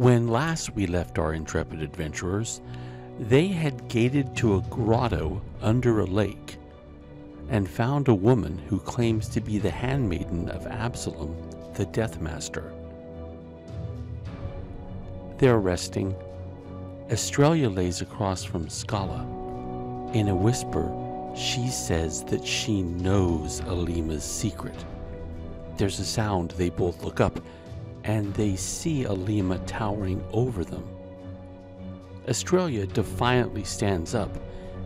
When last we left our intrepid adventurers, they had gated to a grotto under a lake and found a woman who claims to be the handmaiden of Absalom, the Deathmaster. They're resting. Estrella lays across from Scala. In a whisper, she says that she knows Alima's secret. There's a sound, they both look up, and they see Alima towering over them. Estrella defiantly stands up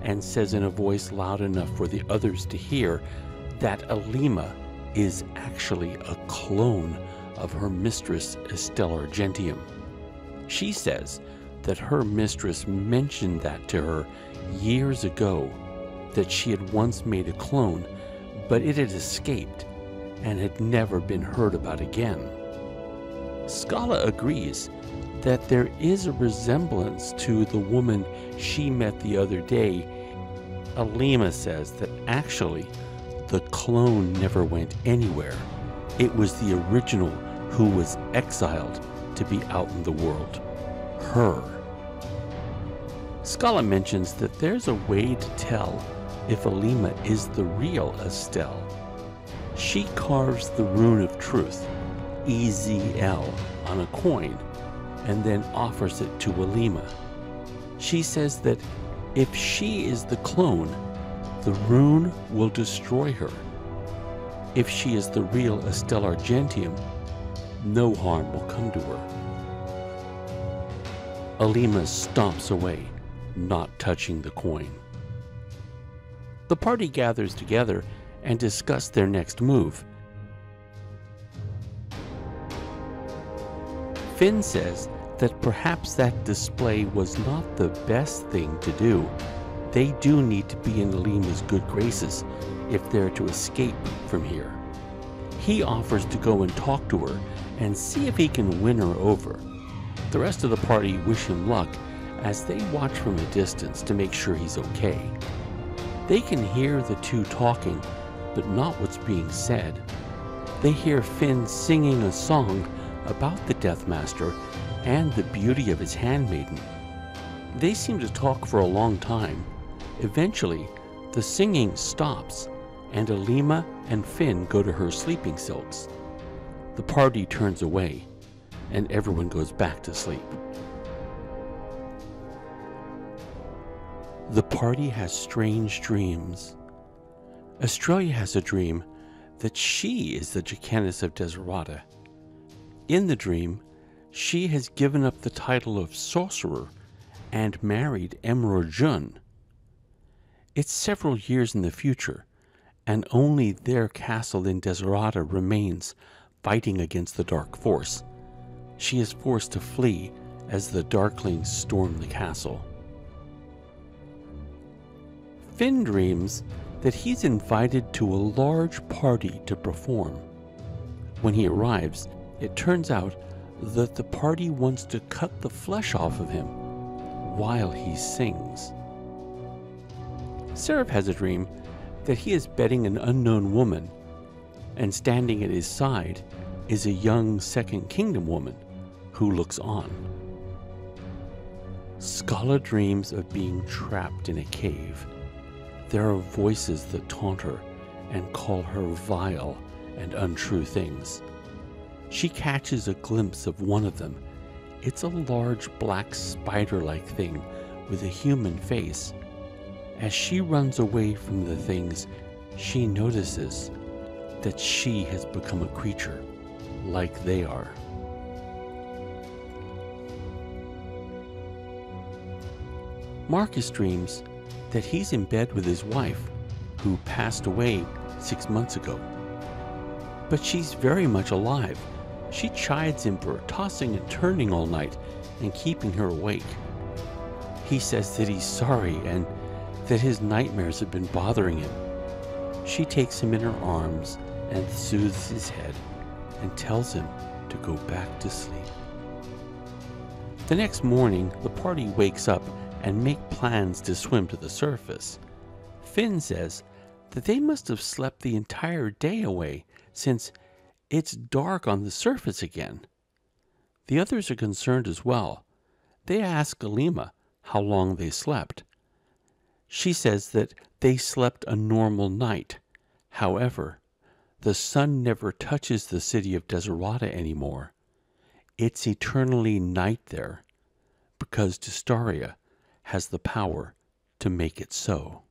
and says in a voice loud enough for the others to hear that Alima is actually a clone of her mistress Estelle Argentium. She says that her mistress mentioned that to her years ago, that she had once made a clone, but it had escaped and had never been heard about again. Scala agrees that there is a resemblance to the woman she met the other day. Alima says that actually the clone never went anywhere. It was the original who was exiled to be out in the world. Her. Scala mentions that there's a way to tell if Alima is the real Estelle. She carves the rune of truth, EZL, on a coin and then offers it to Alima. She says that if she is the clone, the rune will destroy her. If she is the real Estelle Argentium, no harm will come to her. Alima stomps away, not touching the coin. The party gathers together and discuss their next move. Finn says that perhaps that display was not the best thing to do. They do need to be in Alima's good graces if they're to escape from here. He offers to go and talk to her and see if he can win her over. The rest of the party wish him luck as they watch from a distance to make sure he's okay. They can hear the two talking, but not what's being said. They hear Finn singing a song about the Death Master and the beauty of his handmaiden. They seem to talk for a long time. Eventually, the singing stops, and Alima and Finn go to her sleeping silks. The party turns away, and everyone goes back to sleep. The party has strange dreams. Estrella has a dream that she is the Jacannus of Desirata. In the dream, she has given up the title of sorcerer and married Emerald Jun. It's several years in the future, and only their castle in Desirata remains fighting against the dark force. She is forced to flee as the Darklings storm the castle. Finn dreams that he's invited to a large party to perform. When he arrives, it turns out that the party wants to cut the flesh off of him while he sings. Seraph has a dream that he is betting an unknown woman, and standing at his side is a young Second Kingdom woman who looks on. Scala dreams of being trapped in a cave. There are voices that taunt her and call her vile and untrue things. She catches a glimpse of one of them. It's a large black spider like thing with a human face. As she runs away from the things, she notices that she has become a creature like they are. Marcus dreams that he's in bed with his wife, who passed away six months ago. But she's very much alive she chides him for tossing and turning all night and keeping her awake. He says that he's sorry and that his nightmares have been bothering him. She takes him in her arms and soothes his head and tells him to go back to sleep. The next morning, the party wakes up and make plans to swim to the surface. Finn says that they must have slept the entire day away since it's dark on the surface again. The others are concerned as well. They ask Alima how long they slept. She says that they slept a normal night. However, the sun never touches the city of Deserata anymore. It's eternally night there because Dostaria has the power to make it so.